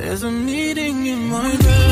There's a meeting in my room.